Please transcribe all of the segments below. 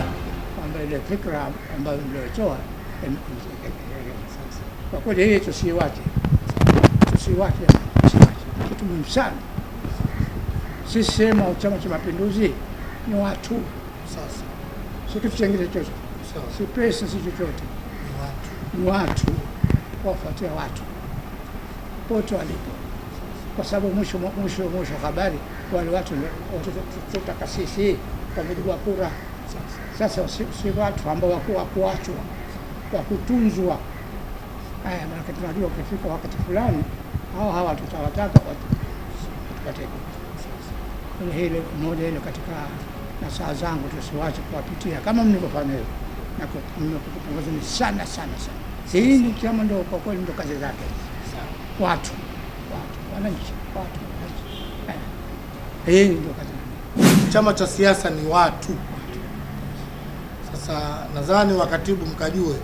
kutoa ile fikra ambayo em- kwa kweli hii tusiiwache, tusiiwache, tusiiwache, kitu muhimu sana. Sisi sehemu Chama cha Mapinduzi ni watu, si kitu chengine chochote, si pesa, si chochote, ni watu wafuatia watu pote walipo, kwa sababu mwisho mwisho mwisho habari wale watu tutaka sisi kwa mujibu wa kura. Sasa si, watu ambao waku wakuachwa wakutunzwa. Haya, maana tunajua ukifika wakati fulani hao hawa tutawataka kwenye hili moja hilo katika nasaha zangu, tusiwache kuwapitia kama mlivyofanya hivyo, na ku- nimekupongezeni sana sana sana. Hii chama ndo kwa kweli ndo kazi zake, watu watu wananchi watu hii ndio kazi chama cha siasa ni watu. Sasa nadhani wakatibu mkajue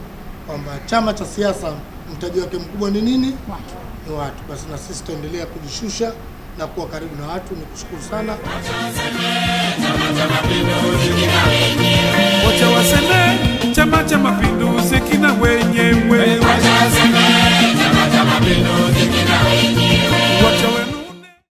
kwamba chama cha siasa mtaji wake mkubwa ni nini? watu Ni watu. Basi na sisi tutaendelea kujishusha na kuwa karibu na watu. Ni kushukuru sana. Wacha waseme Chama cha Mapinduzi